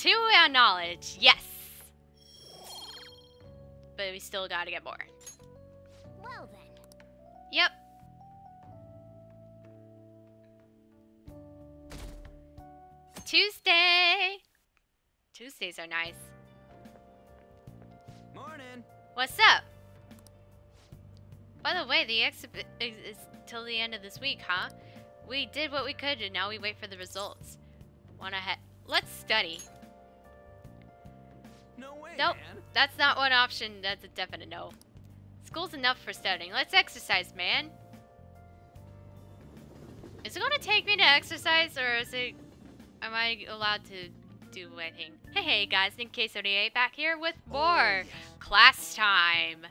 Two our knowledge. Yes. But we still gotta get more. Well then. Yep. Tuesday. Tuesdays are nice. Morning. What's up? By the way, the exhibit is, is till the end of this week, huh? We did what we could and now we wait for the results. Wanna head? Let's study. Nope. man. That's not one option. That's a definite no. School's enough for studying. Let's exercise, man. Is it gonna take me to exercise or is it... Am I allowed to do anything? Hey, hey guys, ninkay78 back here with more class time.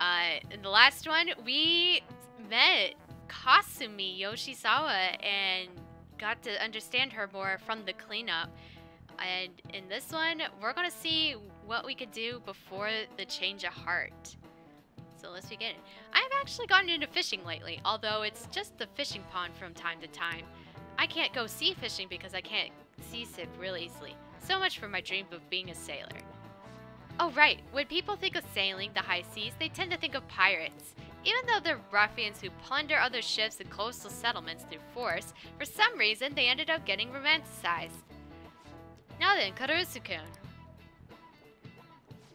Uh, in the last one, we met Kasumi Yoshizawa and got to understand her more from the cleanup. And in this one, we're gonna see what we could do before the change of heart. So let's begin. I've actually gotten into fishing lately, although it's just the fishing pond from time to time. I can't go sea fishing because I can't seasick real easily. So much for my dream of being a sailor. Oh right, when people think of sailing the high seas, they tend to think of pirates. Even though they're ruffians who plunder other ships and coastal settlements through force, for some reason they ended up getting romanticized. Now then, Kurusu-kun,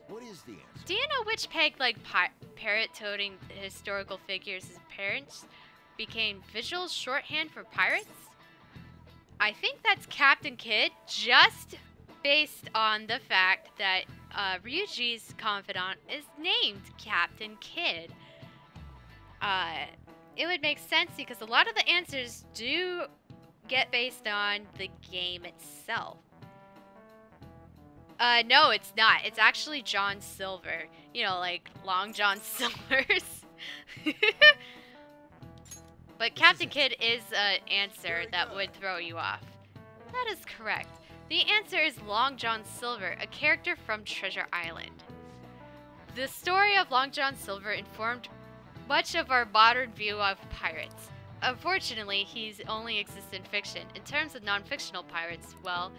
What is the answer? do you know which peg-leg pi- parrot-toting historical figures' parents became visual shorthand for pirates? I think that's Captain Kidd, just based on the fact that uh, Ryuji's confidant is named Captain Kidd. Uh, it would make sense because a lot of the answers do get based on the game itself. Uh, no, it's not. It's actually John Silver. You know, like Long John Silver's. but Captain Kidd is an answer that would throw you off. That is correct. The answer is Long John Silver, a character from Treasure Island. The story of Long John Silver informed much of our modern view of pirates. Unfortunately, he's only exists in fiction. In terms of non-fictional pirates, well,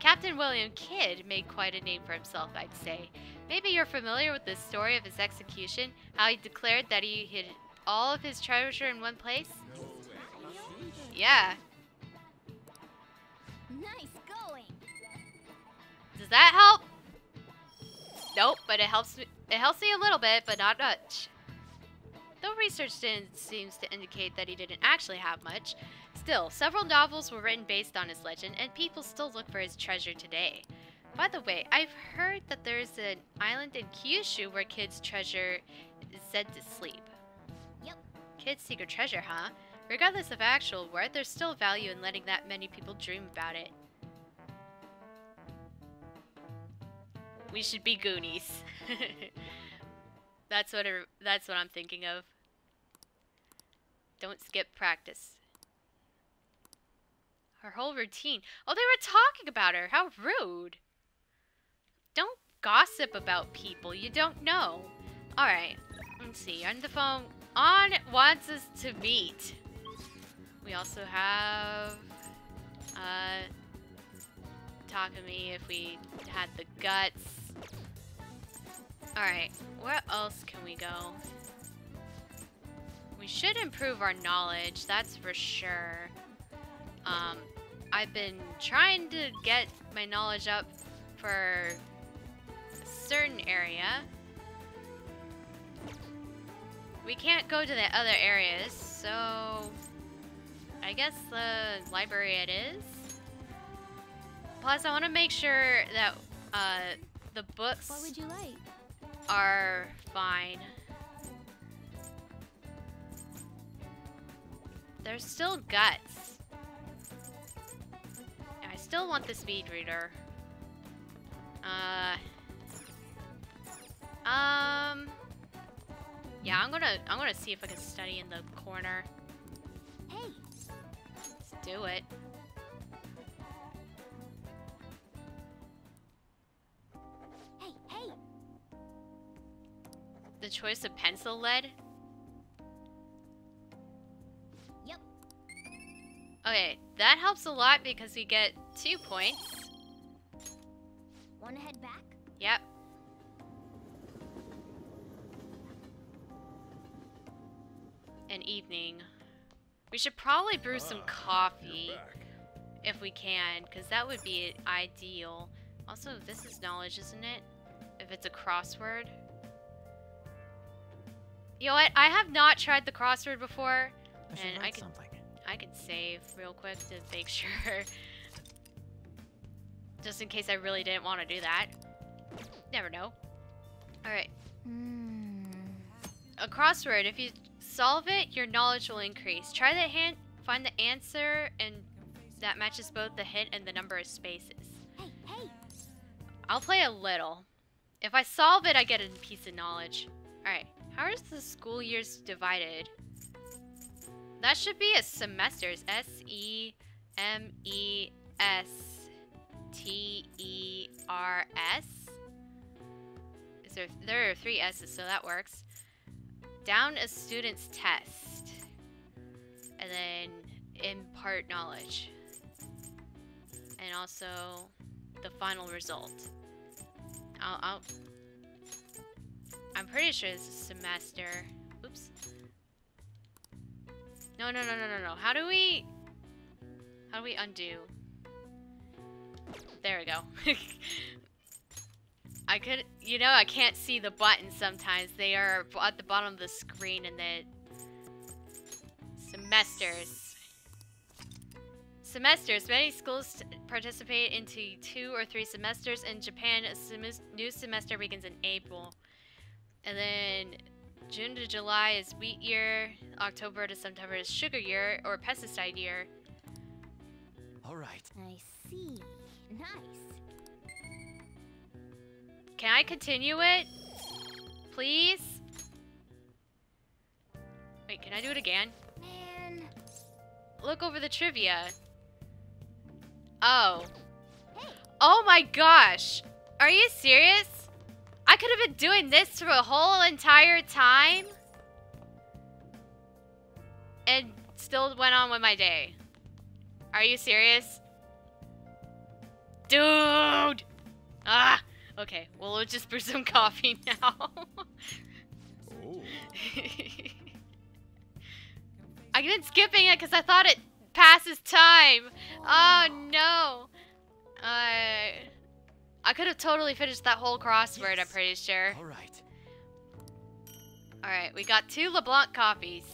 Captain William Kidd made quite a name for himself, I'd say. Maybe you're familiar with the story of his execution, how he declared that he hid all of his treasure in one place? Yeah. Nice going. Does that help? Nope, but it helps me, it helps me a little bit, but not much. Though research didn't, seems to indicate that he didn't actually have much, still, several novels were written based on his legend, and people still look for his treasure today. By the way, I've heard that there's an island in Kyushu where kids' treasure is said to sleep. Yep. Kids' secret treasure, huh? Regardless of actual worth, there's still value in letting that many people dream about it. We should be Goonies. that's what it, that's what I'm thinking of. Don't skip practice. Her whole routine. Oh, they were talking about her. How rude. Don't gossip about people you don't know. Alright, let's see. Ann the phone, On it wants us to meet. We also have, uh, Takemi if we had the guts. Alright, where else can we go? We should improve our knowledge, that's for sure. Um, I've been trying to get my knowledge up for a certain area. We can't go to the other areas, so I guess the library it is. Plus, I want to make sure that uh, the books What would you like? are fine. There's still guts. I still want the speed reader. Uh. Um. Yeah, I'm gonna I'm gonna see if I can study in the corner. Hey, Let's do it. hey, hey! The choice of pencil lead. Yep. Okay, that helps a lot because we get two points. Want to head back? Yep. An evening. We should probably brew ah, some coffee if we can, because that would be ideal. Also, this is knowledge, isn't it? If it's a crossword. You know what? I have not tried the crossword before, I and I can. I can save real quick to make sure just in case I really didn't want to do that. Never know. Alright. Hmm. A crossword. If you solve it, your knowledge will increase. Try the hint, find the answer, and that matches both the hint and the number of spaces. Hey, hey. I'll play a little. If I solve it, I get a piece of knowledge. Alright, how is the school years divided? That should be a semesters. S E M E S T E R S. Is there there are three S's, so that works. Down a student's test. And then impart knowledge. And also the final result. I'll, I'll I'm pretty sure this is semester. Oops. No, no, no, no, no, no. How do we... How do we undo? There we go. I could... You know, I can't see the buttons sometimes. They are at the bottom of the screen and then... Semesters. Semesters. Many schools participate into two or three semesters. In Japan, a semis- new semester begins in April. And then June to July is wheat year. October to September is sugar year or pesticide year. All right. I see. Nice. Can I continue it? Please? Wait, can I do it again? Man. Look over the trivia. Oh. Hey. Oh my gosh. Are you serious? I could have been doing this for a whole entire time? And still went on with my day. Are you serious? Dude! Ah! Okay, well, we'll just brew some coffee now. Oh, I've been skipping it because I thought it passes time. Oh no. Uh, I could have totally finished that whole crossword, I'm pretty sure. All right. Alright, we got two LeBlanc coffees.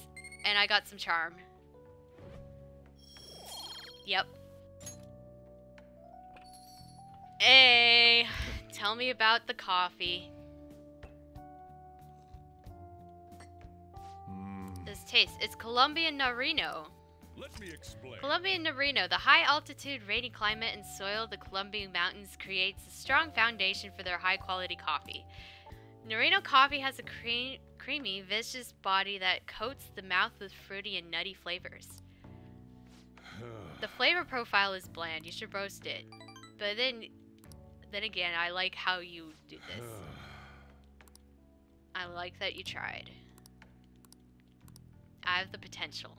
And I got some charm. Yep. Hey, tell me about the coffee. Hmm. This taste. It's Colombian Narino. Let me explain. Colombian Narino, the high altitude, rainy climate and soil of the Colombian mountains creates a strong foundation for their high quality coffee. Narino coffee has a cre- creamy, viscous body that coats the mouth with fruity and nutty flavors. The flavor profile is bland. You should roast it. But then, then again, I like how you do this. I like that you tried. I have the potential.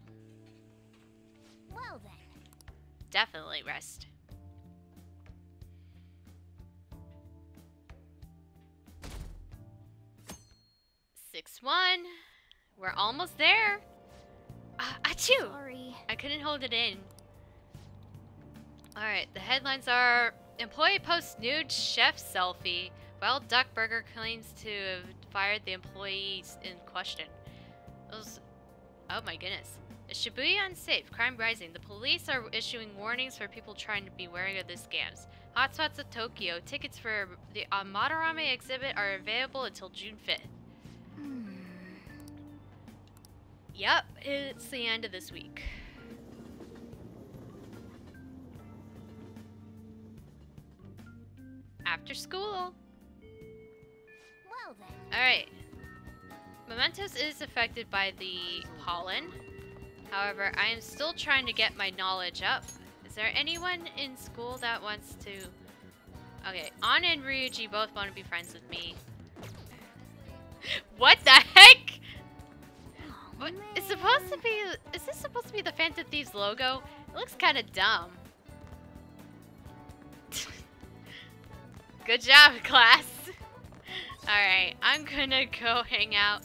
Well then. Definitely rest. Six one. We're almost there. Uh, achoo! Sorry. I couldn't hold it in. Alright, the headlines are Employee posts nude chef selfie while Duck Burger claims to have fired the employees in question. Those. Oh my goodness. Is Shibuya unsafe? Crime rising. The police are issuing warnings for people trying to be wary of the scams. Hotspots of Tokyo. Tickets for the uh, Madarame exhibit are available until June 5th. Hmm. Yep, it's the end of this week. After school. Well then. Alright. Mementos is affected by the pollen. However, I am still trying to get my knowledge up. Is there anyone in school that wants to... Okay, Anna and Ryuji both want to be friends with me. what the heck? What, it's supposed to be... Is this supposed to be the Phantom Thieves logo? It looks kind of dumb. Good job, class. Alright, I'm gonna go hang out.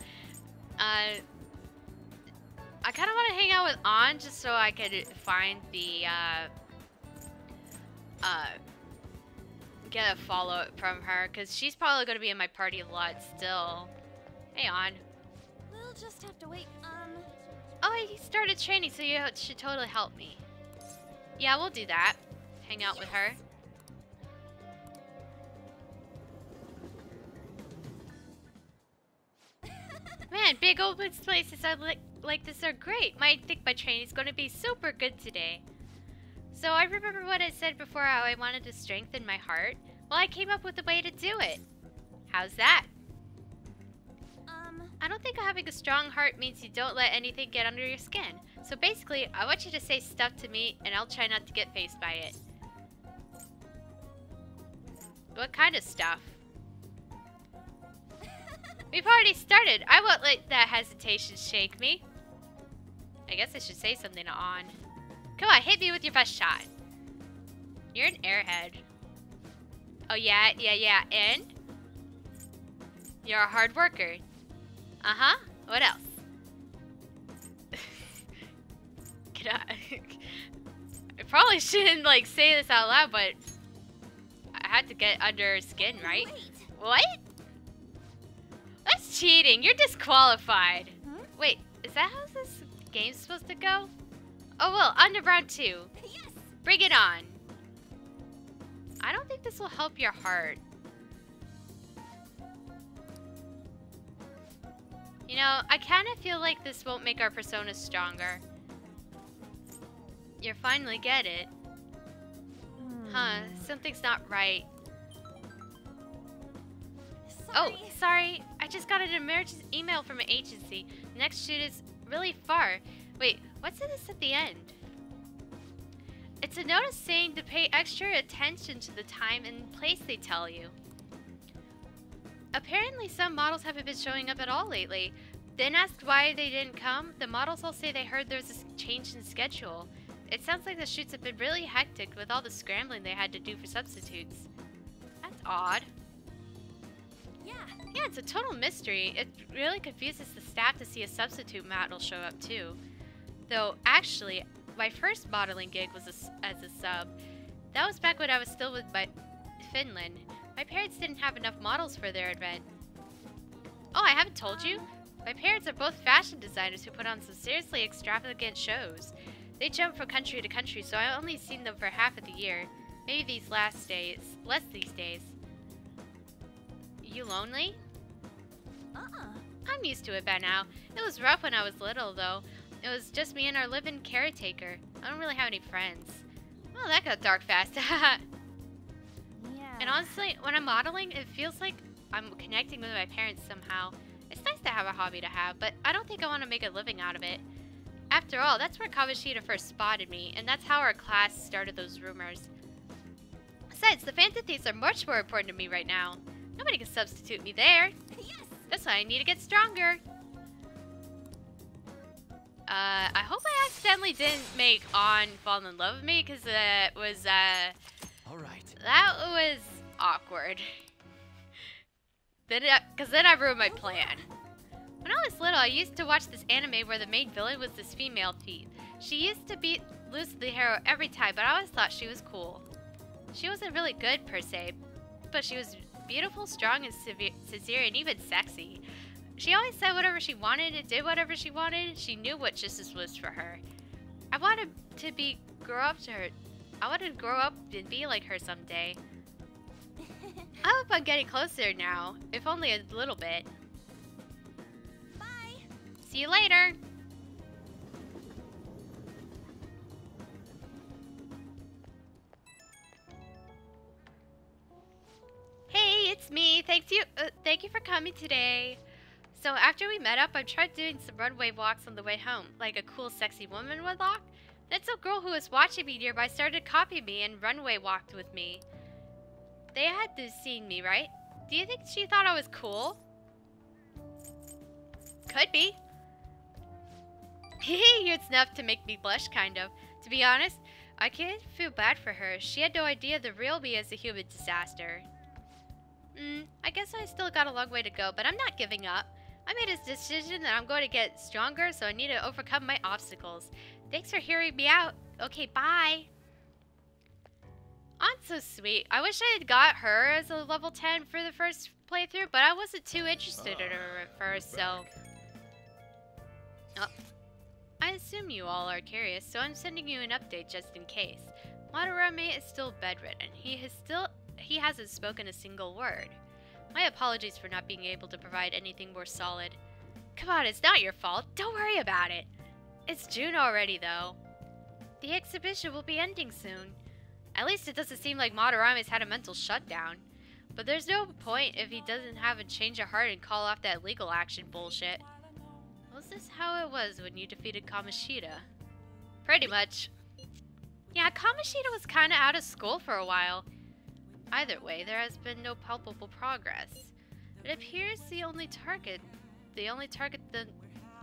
Uh, I kind of want to hang out with An just so I could find the, uh, uh, get a follow up from her, because she's probably going to be in my party a lot still. Hey, An. We'll just have to wait. Um, Oh, he started training, so you should totally help me. Yeah, we'll do that. Hang out with her. Man, big open places are like, like this are great. I think my training's going to be super good today. So I remember what I said before how I wanted to strengthen my heart. Well, I came up with a way to do it. How's that? um, I don't think having a strong heart means you don't let anything get under your skin. So basically, I want you to say stuff to me, and I'll try not to get faced by it. What kind of stuff? We've already started. I won't let that hesitation shake me. I guess I should say something Ann. Come on, hit me with your best shot. You're an airhead. Oh yeah, yeah, yeah, and? You're a hard worker. Uh-huh. What else? Can I... I probably shouldn't, like, say this out loud, but... I had to get under her skin, right? wait. What? Cheating. You're disqualified. Hmm? Wait, is that how this game's supposed to go? Oh, well, on to round two. Yes. Bring it on. I don't think this will help your heart. You know, I kind of feel like this won't make our personas stronger. You finally get it. Huh, something's not right. Oh, Sorry. I just got an emergency email from an agency. Next shoot is really far. Wait, what's this at the end? It's a notice saying to pay extra attention to the time and place they tell you. Apparently, some models haven't been showing up at all lately. Then asked why they didn't come, the models all say they heard there was a change in schedule. It sounds like the shoots have been really hectic with all the scrambling they had to do for substitutes. That's odd. Yeah. Yeah, it's a total mystery. It really confuses the staff to see a substitute model show up too. Though, actually, my first modeling gig was a as a sub. That was back when I was still with my Finland. My parents didn't have enough models for their event. Oh, I haven't told you? My parents are both fashion designers who put on some seriously extravagant shows. They jump from country to country, so I only seen them for half of the year. Maybe these last days. Less these days. You lonely? Uh-uh. I'm used to it by now. It was rough when I was little, though. It was just me and our living caretaker. I don't really have any friends. Well, that got dark fast. Yeah. and honestly, when I'm modeling, it feels like I'm connecting with my parents somehow. It's nice to have a hobby to have, but I don't think I want to make a living out of it. After all, that's where Kamoshida first spotted me, and that's how our class started those rumors. Besides, the Thieves are much more important to me right now. Nobody can substitute me there. Yes. That's why I need to get stronger. Uh, I hope I accidentally didn't make Ann fall in love with me, because uh, was, uh, All right. that was awkward. then, because then I ruined my plan. When I was little, I used to watch this anime where the main villain was this female thief. She used to beat lose the hero every time, but I always thought she was cool. She wasn't really good per se, but she was beautiful, strong, and severe, sincere, and even sexy. She always said whatever she wanted and did whatever she wanted. She knew what justice was for her. I wanted to be grow up to her. I wanted to grow up and be like her someday. I hope I'm getting closer now, if only a little bit. Bye. See you later. Hey, it's me. Thanks you. Uh, thank you for coming today. So after we met up, I tried doing some runway walks on the way home, like a cool, sexy woman would walk. Then some girl who was watching me nearby started copying me and runway walked with me. They had to seen me, right? Do you think she thought I was cool? Could be. Hehe, it's enough to make me blush, kind of. To be honest, I can't feel bad for her. She had no idea the real me is a human disaster. Hmm, I guess I still got a long way to go, but I'm not giving up. I made a decision that I'm going to get stronger, so I need to overcome my obstacles. Thanks for hearing me out. Okay, bye. Aunt's so sweet. I wish I had got her as a level 10 for the first playthrough, but I wasn't too interested in her at first, so... Oh. I assume you all are curious, so I'm sending you an update just in case. Madarame is still bedridden. He has still he hasn't spoken a single word. My apologies for not being able to provide anything more solid. Come on, it's not your fault. Don't worry about it. It's June already, though. The exhibition will be ending soon. At least it doesn't seem like Madarame's had a mental shutdown. But there's no point if he doesn't have a change of heart and call off that legal action bullshit. Was this how it was when you defeated Kamoshida? Pretty much. Yeah, Kamoshida was kinda out of school for a while. Either way, there has been no palpable progress. It appears the only target, the only target the,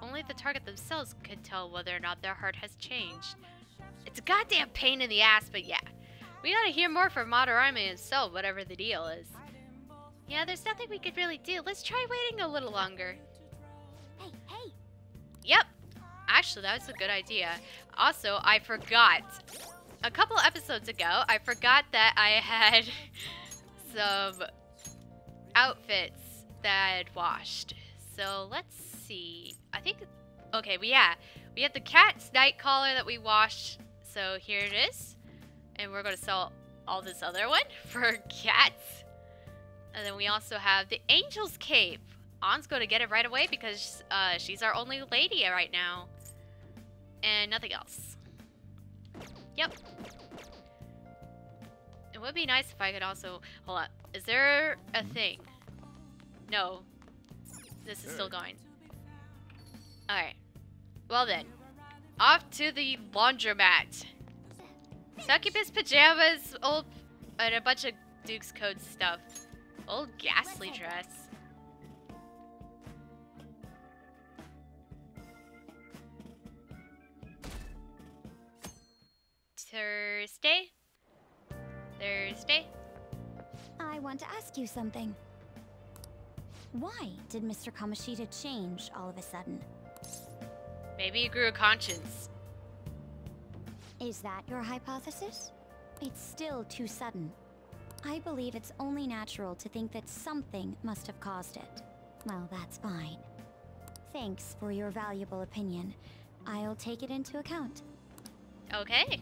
only the target themselves could tell whether or not their heart has changed. It's a goddamn pain in the ass, but yeah. We gotta hear more from Madarame himself, whatever the deal is. Yeah, there's nothing we could really do. Let's try waiting a little longer. Hey, hey. Yep. Actually, that was a good idea. Also, I forgot. A couple episodes ago, I forgot that I had some outfits that I had washed. So let's see. I think, okay, we yeah, we have the cat's night collar that we washed. So here it is. And we're gonna sell all this other one for cats. And then we also have the angel's cape. An's to get it right away because uh, she's our only lady right now. And nothing else. Yep. It would be nice if I could also... Hold on. Is there a hmm? thing? No. This is still going. Alright. Well then. Off to the laundromat. Succubus pajamas, old... And a bunch of Duke's Code stuff. Old ghastly dress. Thursday? Thursday? I want to ask you something. Why did Mr. Kamoshida change all of a sudden? Maybe he grew a conscience. Is that your hypothesis? It's still too sudden. I believe it's only natural to think that something must have caused it. Well, that's fine. Thanks for your valuable opinion. I'll take it into account. Okay.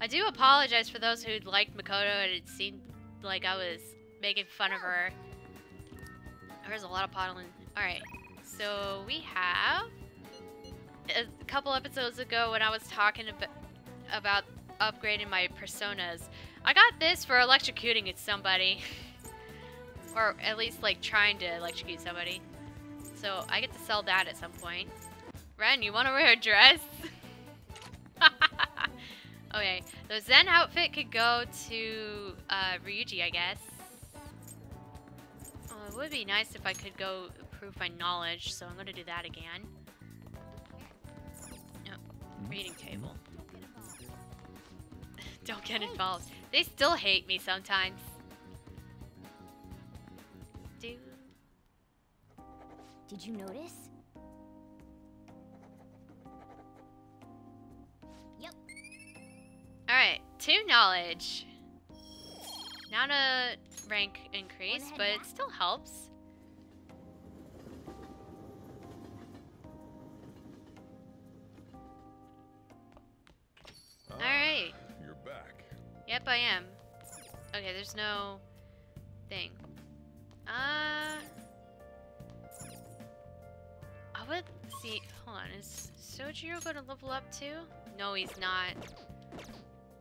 I do apologize for those who liked Makoto and it seemed like I was making fun of her. There's a lot of pottling. Alright, so we have... A couple episodes ago when I was talking ab about upgrading my personas, I got this for electrocuting somebody. or at least like trying to electrocute somebody. So I get to sell that at some point. Ren, you want to wear a dress? the Zen outfit could go to uh, Ryuji, I guess. Oh, it would be nice if I could go improve my knowledge, so I'm going to do that again. No, reading table. Don't get involved. They still hate me sometimes. Do Did you notice? Alright, two knowledge. Not a rank increase, Wanna but it still helps. Ah, Alright. You're back. Yep, I am. Okay, there's no thing. Uh, I would see. Hold on, is Sojiro going to level up too? No, he's not.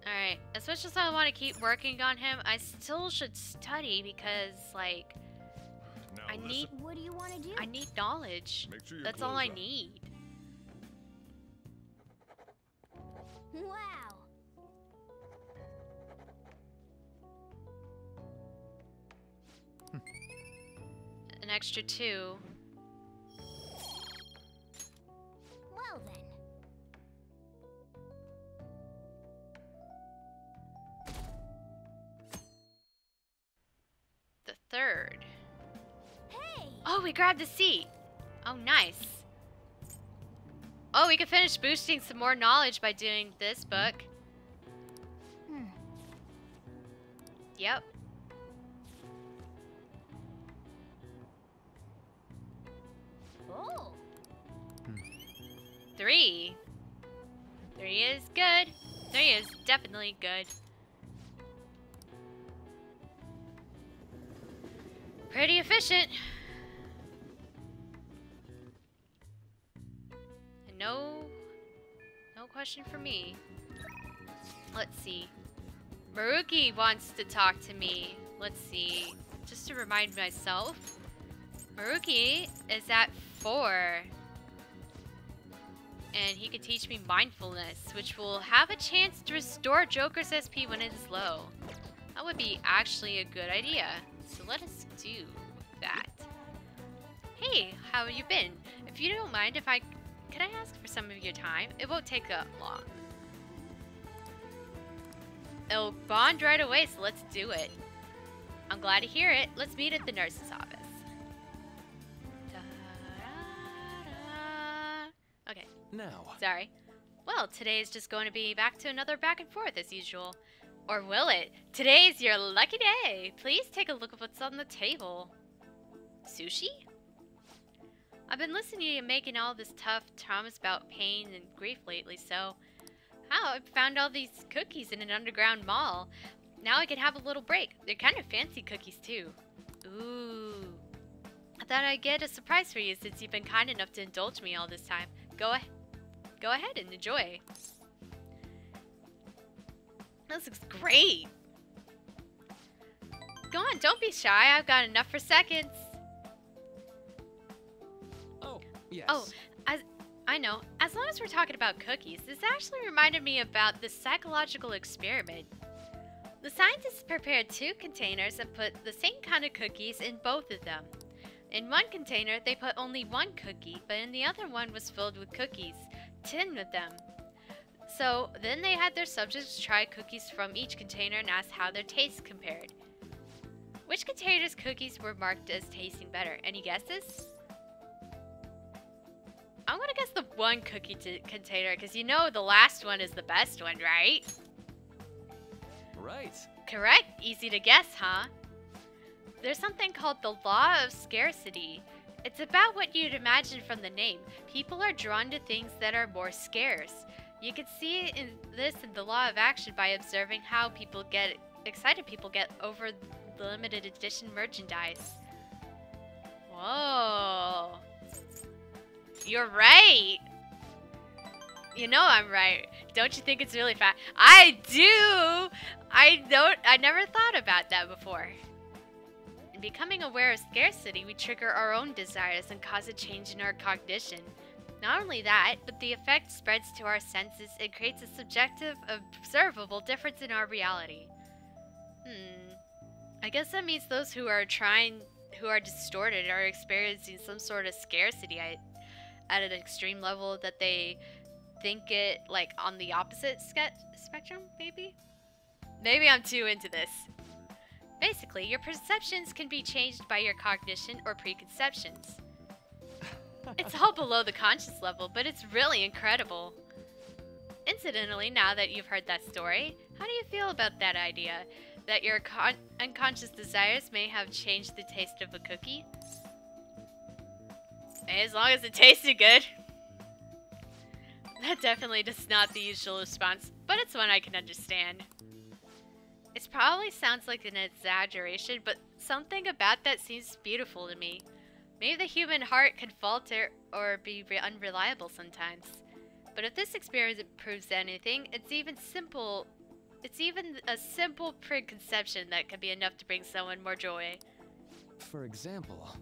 Alright, as much as I want to keep working on him, I still should study because, like, Now I listen. need What do you want to do? I need knowledge. Make sure That's all I up. need. Wow. An extra two. We grabbed a seat. Oh, nice. Oh, we can finish boosting some more knowledge by doing this book. Hmm. Yep. Oh. Three. Three is good. Three is definitely good. Pretty efficient. No, no question for me. Let's see. Maruki wants to talk to me. Let's see. Just to remind myself. Maruki is at four. And he could teach me mindfulness, which will have a chance to restore Joker's SP when it is low. That would be actually a good idea. So let us do that. Hey, how have you been? If you don't mind, if I... Can I ask for some of your time? It won't take that long. It'll bond right away, so let's do it. I'm glad to hear it. Let's meet at the nurse's office. Da-da-da. Okay, Now, sorry. Well, today is just going to be back to another back and forth as usual. Or will it? Today's your lucky day. Please take a look at what's on the table. Sushi? I've been listening to you making all this tough traumas about pain and grief lately, so... How? I found all these cookies in an underground mall. Now I can have a little break. They're kind of fancy cookies, too. Ooh. I thought I'd get a surprise for you since you've been kind enough to indulge me all this time. Go ahead. Go ahead and enjoy. This looks great. Go on, don't be shy. I've got enough for seconds. Yes. Oh, as I know, as long as we're talking about cookies, this actually reminded me about the psychological experiment. The scientists prepared two containers and put the same kind of cookies in both of them. In one container, they put only one cookie, but in the other one was filled with cookies, ten of them. So then they had their subjects try cookies from each container and ask how their tastes compared. Which container's cookies were marked as tasting better? Any guesses? I'm gonna guess the one cookie container because you know the last one is the best one, right? Right. Correct. Easy to guess, huh? There's something called the law of scarcity. It's about what you'd imagine from the name. People are drawn to things that are more scarce. You can see in this in the law of action by observing how people get excited people get over the limited edition merchandise. Whoa. You're right. You know I'm right. Don't you think it's really fast? I do. I don't. I never thought about that before. In becoming aware of scarcity, we trigger our own desires and cause a change in our cognition. Not only that, but the effect spreads to our senses and creates a subjective, observable difference in our reality. Hmm. I guess that means those who are trying, who are distorted, are experiencing some sort of scarcity at, an extreme level that they think it like on the opposite ske- spectrum, maybe? Maybe I'm too into this. Basically, your perceptions can be changed by your cognition or preconceptions. It's all below the conscious level, but it's really incredible. Incidentally, now that you've heard that story, how do you feel about that idea? That your con- unconscious desires may have changed the taste of a cookie? As long as it tasted good. That definitely does not the usual response, but it's one I can understand. It probably sounds like an exaggeration, but something about that seems beautiful to me. Maybe the human heart can falter or be unreliable sometimes. But if this experiment proves anything, it's even simple. It's even a simple preconception that can be enough to bring someone more joy. For example,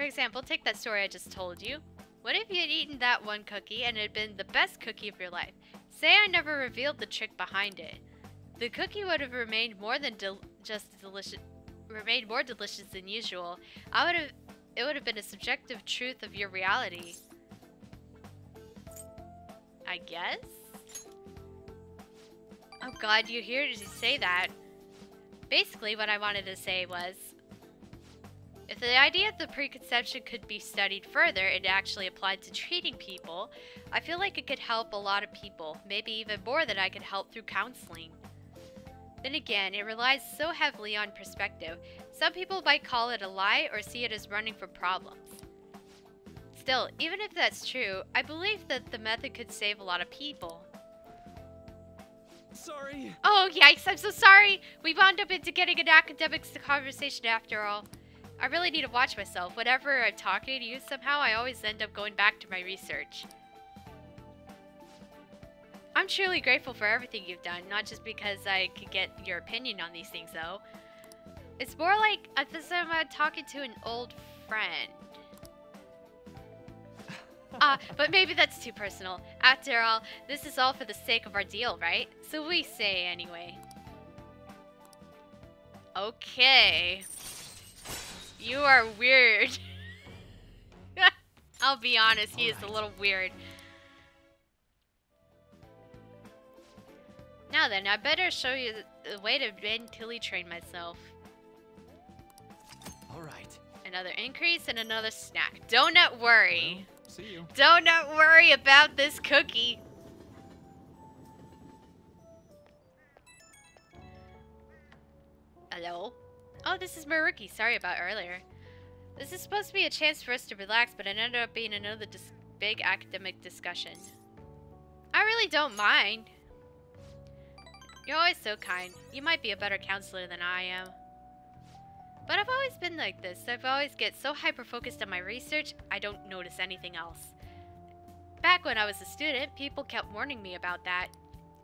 For example, take that story I just told you. What if you had eaten that one cookie and it had been the best cookie of your life? Say I never revealed the trick behind it. The cookie would have remained more than del- just delicious, remained more delicious than usual. I would have, it would have been a subjective truth of your reality. I guess. Oh God, you hear you say that? Basically, what I wanted to say was, If the idea of the preconception could be studied further and actually applied to treating people, I feel like it could help a lot of people, maybe even more than I could help through counseling. Then again, it relies so heavily on perspective. Some people might call it a lie or see it as running from problems. Still, even if that's true, I believe that the method could save a lot of people. Sorry. Oh, yikes, I'm so sorry! We wound up into getting an academics conversation after all. I really need to watch myself. Whenever I'm talking to you, somehow I always end up going back to my research. I'm truly grateful for everything you've done, not just because I could get your opinion on these things, though. It's more like as I'm uh, talking to an old friend. Ah, but maybe that's too personal. After all, this is all for the sake of our deal, right? So we say anyway. Okay. You are weird. I'll be honest, he is a little weird. Now then, I better show you the, way to mentally train myself. All right. Another increase and another snack. Don't not worry. Well, see you. Don't not worry about this cookie. This is Maruki. Sorry about earlier. This is supposed to be a chance for us to relax, but it ended up being another big academic discussion. I really don't mind. You're always so kind. You might be a better counselor than I am. But I've always been like this. I've always get so hyper-focused on my research, I don't notice anything else. Back when I was a student, people kept warning me about that.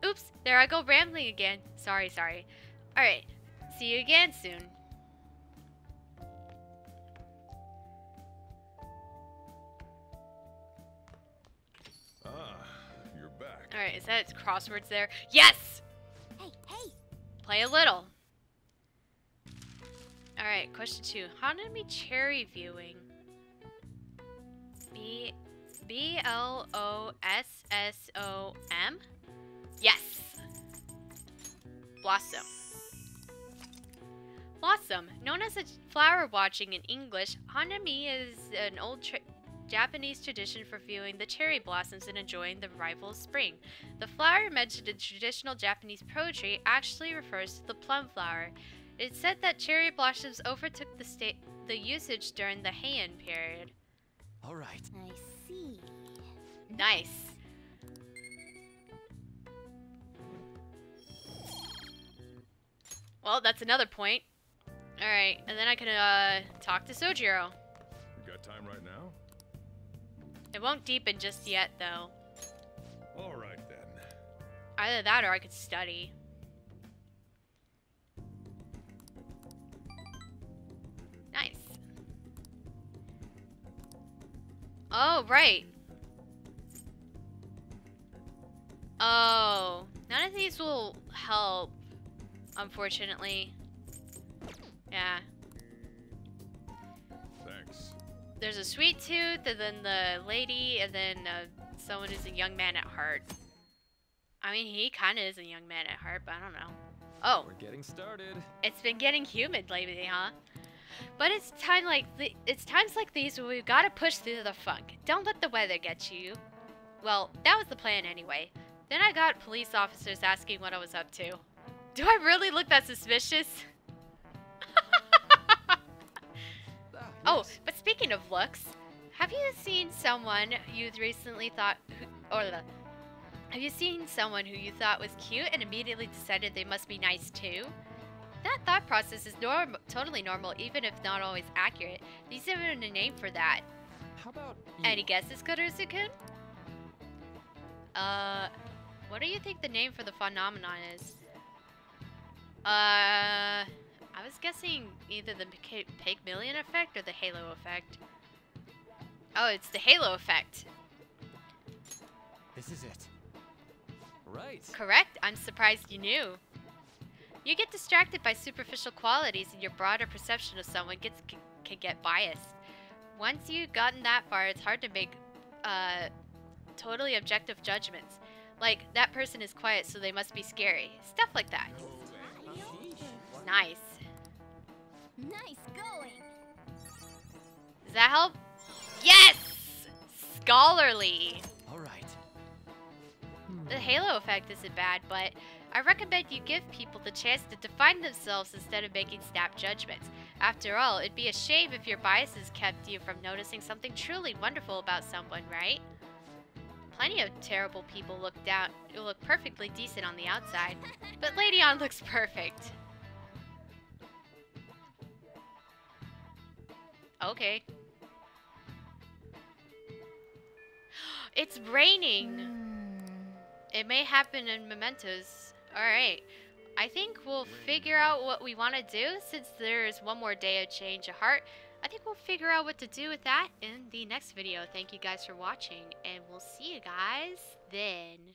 Oops, there I go rambling again. Sorry, sorry. Alright, see you again soon. Alright, is that crosswords there? Yes! Hey, hey! Play a little. Alright, question two. Hanami cherry viewing. B B L O S S O M? Yes! Blossom. Blossom. Known as a flower watching in English, Hanami is an old tra Japanese tradition for viewing the cherry blossoms and enjoying the arrival of spring. The flower mentioned in traditional Japanese poetry actually refers to the plum flower. It's said that cherry blossoms overtook the state the usage during the Heian period. All right. I see. Nice. Well, that's another point. Alright, and then I can uh, talk to Sojiro. It won't deepen just yet, though. All right then. Either that or I could study. Nice. Oh, right. Oh, none of these will help, unfortunately. Yeah. There's a sweet tooth, and then the lady, and then uh, someone who's a young man at heart. I mean, he kind of is a young man at heart, but I don't know. Oh, We're getting started. it's been getting humid lately, huh? But it's time like th it's times like these where we've got to push through the funk. Don't let the weather get you. Well, that was the plan anyway. Then I got police officers asking what I was up to. Do I really look that suspicious? Oh, but speaking of looks, have you seen someone you've recently thought, or the, have you seen someone who you thought was cute and immediately decided they must be nice too? That thought process is norm totally normal, even if not always accurate. There's even a name for that. How about you? Any guesses, Kurusu-kun? Uh, what do you think the name for the phenomenon is? Uh, I was guessing either the Pig- Pygmalion effect or the Halo effect. Oh, it's the Halo effect. This is it. Right. Correct. I'm surprised you knew. You get distracted by superficial qualities and your broader perception of someone gets can, can get biased. Once you've gotten that far, it's hard to make uh, totally objective judgments. Like, that person is quiet, so they must be scary. Stuff like that. Nice. Nice going. Does that help? Yes! Scholarly. All right. The halo effect isn't bad, but I recommend you give people the chance to define themselves instead of making snap judgments. After all, it'd be a shame if your biases kept you from noticing something truly wonderful about someone, right? Plenty of terrible people look down who look perfectly decent on the outside, but Lady Ann looks perfect. Okay. It's raining. Hmm. It may happen in mementos. Alright. I think we'll figure out what we want to do since there is one more day of change of heart. I think we'll figure out what to do with that in the next video. Thank you guys for watching, and we'll see you guys then.